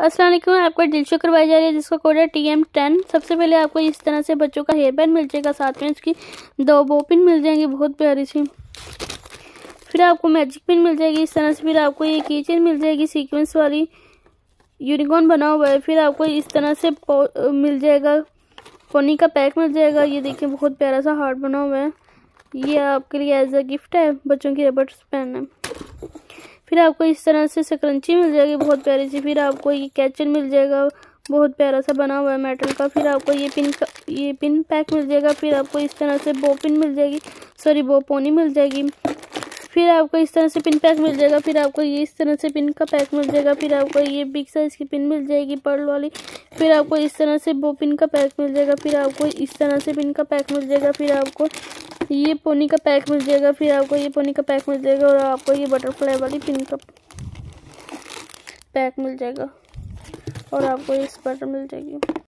अस्सलाम वालेकुम आपको डील शो करवाई जा रही है, जिसका कोड है टी एम टेन सबसे पहले आपको इस तरह से बच्चों का हेयर बैंड मिल जाएगा, साथ में इसकी दो बो पिन मिल जाएँगी, बहुत प्यारी सी। फिर आपको मैजिक पिन मिल जाएगी, इस तरह से फिर आपको ये की चेन मिल जाएगी सीक्वेंस वाली। यूनिकॉर्न बना हुआ है, फिर आपको इस तरह से मिल जाएगा पोनी का पैक मिल जाएगा। ये देखिए, बहुत प्यारा सा हार्ट बना हुआ है। ये आपके लिए एज अ गिफ्ट है, बच्चों की रबड़ पेन फिर आपको इस तरह से सकरंची मिल जाएगी बहुत प्यारी सी फिर आपको ये कैचर मिल जाएगा बहुत प्यारा सा बना हुआ है मेटल का फिर आपको ये पिन का ये पिन पैक मिल जाएगा फिर आपको इस तरह से बो पिन मिल जाएगी सॉरी बो पोनी मिल जाएगी फिर आपको इस तरह से पिन पैक मिल जाएगा फिर आपको ये इस तरह से पिन का पैक मिल जाएगा फिर आपको ये बिग साइज़ की पिन मिल जाएगी पर्ल वाली फिर आपको इस तरह से बो पिन का पैक मिल जाएगा फिर आपको इस तरह से पिन का पैक मिल जाएगा फिर आपको ये पोनी का पैक मिल जाएगा, फिर आपको ये पोनी का पैक मिल जाएगा और आपको ये बटरफ्लाई वाली पिन का पैक मिल जाएगा और आपको ये स्वेटर मिल जाएगी।